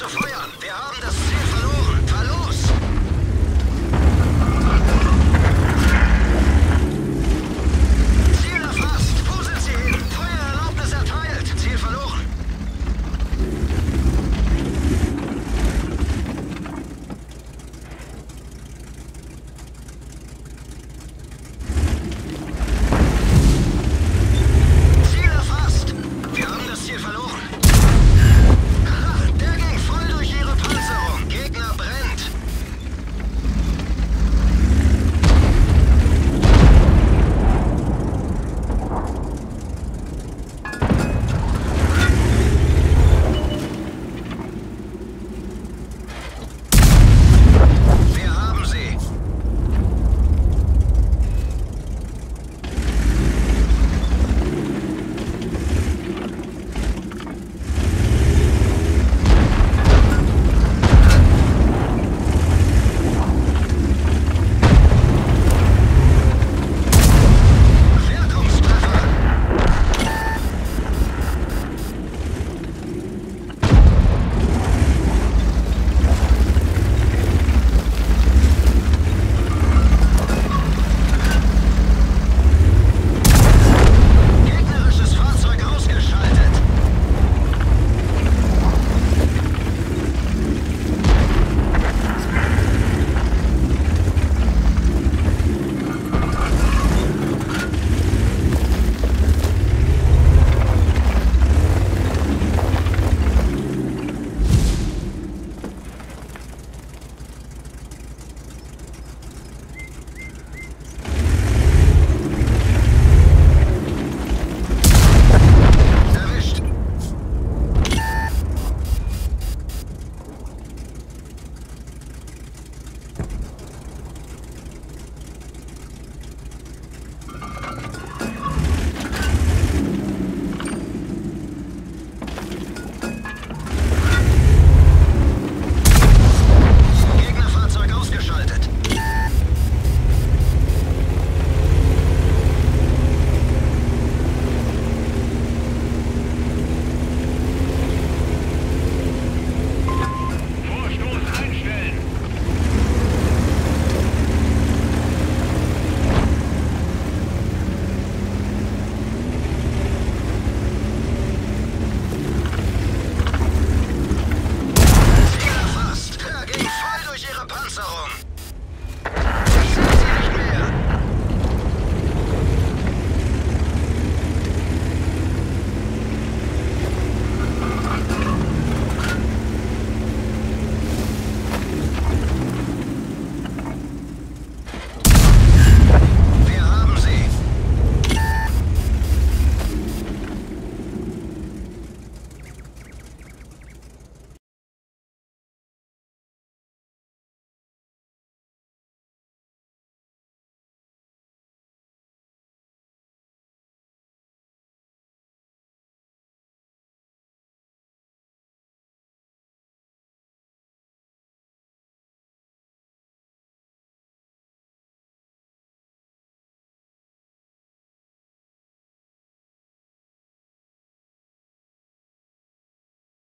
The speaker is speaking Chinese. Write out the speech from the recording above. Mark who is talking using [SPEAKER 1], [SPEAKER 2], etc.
[SPEAKER 1] 这什么呀